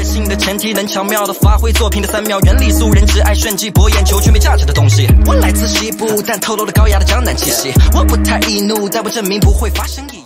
觉性的前提能巧妙的发挥作品的三秒原理，素人只爱炫技博眼球却没价值的东西。我来自西部，但透露了高雅的江南气息。我不太易怒，但我证明不会发生意。